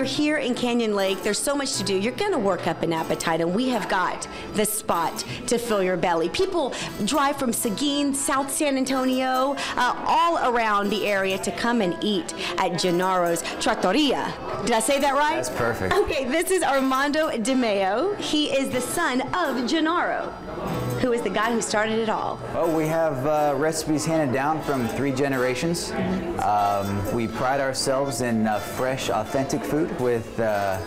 you're here in Canyon Lake, there's so much to do. You're going to work up an appetite, and we have got the spot to fill your belly. People drive from Seguin, South San Antonio, uh, all around the area to come and eat at Gennaro's Trattoria. Did I say that right? That's perfect. Okay, this is Armando DeMeo. He is the son of Gennaro, who is the guy who started it all. Oh, we have uh, recipes handed down from three generations. Um, we pride ourselves in uh, fresh, authentic food with uh,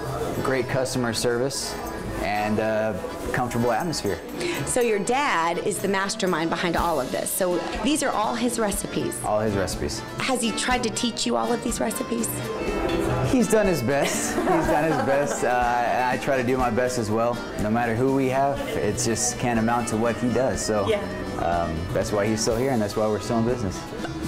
great customer service and uh, comfortable atmosphere. So your dad is the mastermind behind all of this. So these are all his recipes. All his recipes. Has he tried to teach you all of these recipes? He's done his best. He's done his best. Uh, and I try to do my best as well. No matter who we have, it just can't amount to what he does. So Yeah. Um, that's why he's still here, and that's why we're still in business.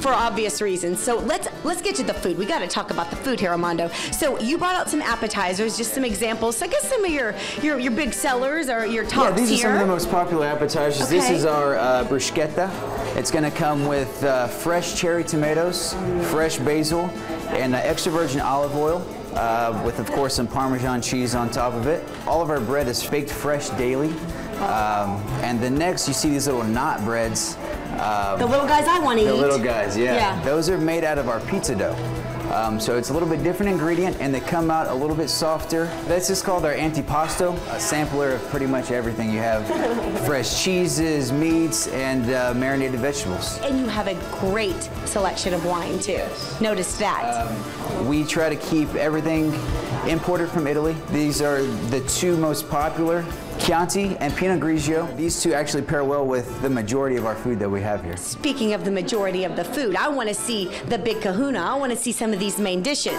For obvious reasons. So let's let's get to the food. We got to talk about the food here, Armando. So you brought out some appetizers, just some examples. So I guess some of your your, your big sellers or your tops Yeah, these here. are some of the most popular appetizers. This is our uh, bruschetta. It's going to come with uh, fresh cherry tomatoes, fresh basil, and uh, extra virgin olive oil. Uh, with of course some Parmesan cheese on top of it. All of our bread is baked fresh daily. Um, and the next, you see these little knot breads. Um, the little guys I want to eat. the little guys, yeah. Yeah. Those are made out of our pizza dough. Um, so it's a little bit different ingredient and they come out a little bit softer. This is called our antipasto, a sampler of pretty much everything. You have fresh cheeses, meats, and uh, marinated vegetables. And you have a great selection of wine too. Notice that. We try to keep everything imported from Italy. These are the two most popular, Chianti and Pinot Grigio. These two actually pair well with the majority of our food that we have here. Speaking of the majority of the food, I want to see the big kahuna. I want to see some of these main dishes.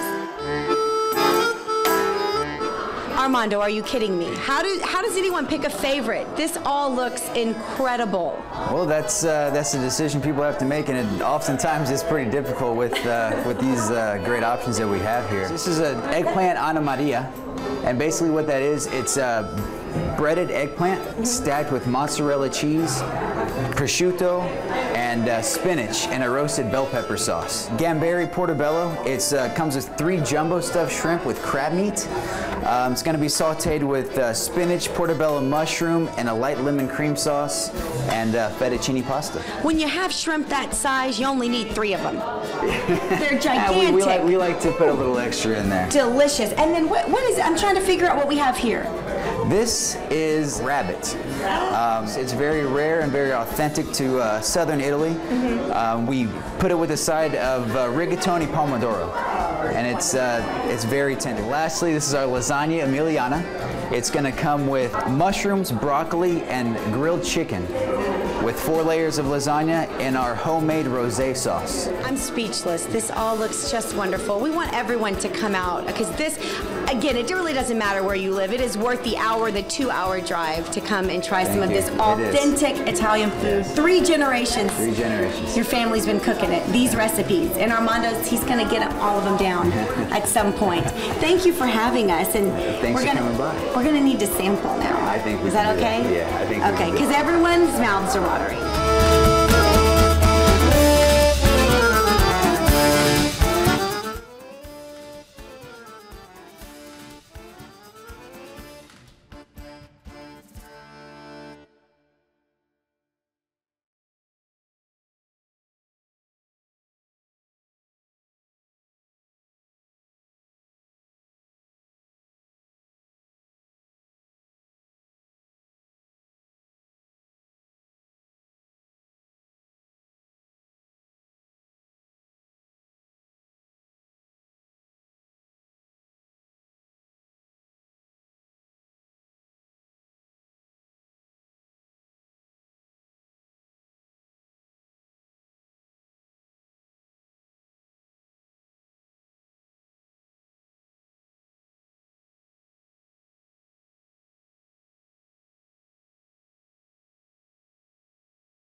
Armando, are you kidding me? How, do, how does anyone pick a favorite? This all looks incredible. Well, that's uh, that's a decision people have to make, and it, oftentimes it's pretty difficult with uh, with these uh, great options that we have here. This is an eggplant Ana Maria, and basically what that is, it's a breaded eggplant stacked with mozzarella cheese, prosciutto, and uh, spinach, and a roasted bell pepper sauce. Gambari portobello. It uh, comes with three jumbo stuffed shrimp with crab meat. Um, it's going to be sautéed with uh, spinach, portobello mushroom, and a light lemon cream sauce, and uh, fettuccine pasta. When you have shrimp that size, you only need three of them. They're Yeah, gigantic. we, we, like, we like to put a little extra in there. Delicious. And then what, what is it? I'm trying to figure out what we have here. This is rabbit. Um, it's very rare and very authentic to uh, southern Italy. Um, we put it with a side of uh, rigatoni pomodoro, and it's uh, it's very tender. Lastly, this is our lasagna emiliana. It's going to come with mushrooms, broccoli, and grilled chicken, with four layers of lasagna and our homemade rosé sauce. I'm speechless. This all looks just wonderful. We want everyone to come out because this, again, it really doesn't matter where you live. It is worth the hour, the two hour drive to come and try some of Thank this you. It authentic Italian food. Three generations. Three generations. Your family's been cooking it, these recipes. And Armando's, he's going to get all of them down at some point. Thank you for having us. And Thanks we're gonna, coming by. We're going to need to sample now. I think we Is that do that. okay? Yeah, I think Okay, because everyone's mouths are watering lottery.